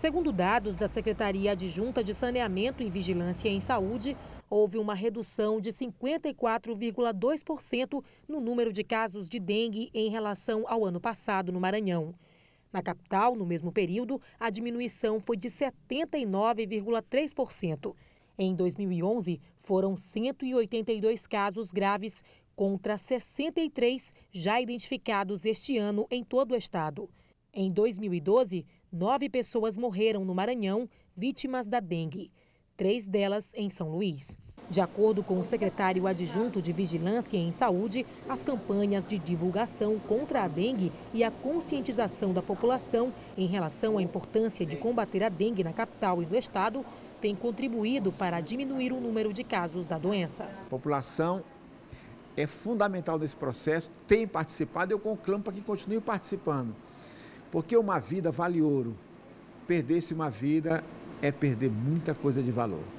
Segundo dados da Secretaria Adjunta de Saneamento e Vigilância em Saúde, houve uma redução de 54,2% no número de casos de dengue em relação ao ano passado no Maranhão. Na capital, no mesmo período, a diminuição foi de 79,3%. Em 2011, foram 182 casos graves contra 63 já identificados este ano em todo o estado. Em 2012, nove pessoas morreram no Maranhão vítimas da dengue, três delas em São Luís. De acordo com o secretário adjunto de Vigilância em Saúde, as campanhas de divulgação contra a dengue e a conscientização da população em relação à importância de combater a dengue na capital e no estado têm contribuído para diminuir o número de casos da doença. A população é fundamental nesse processo, tem participado, eu conclamo para que continue participando. Porque uma vida vale ouro. Perder-se uma vida é perder muita coisa de valor.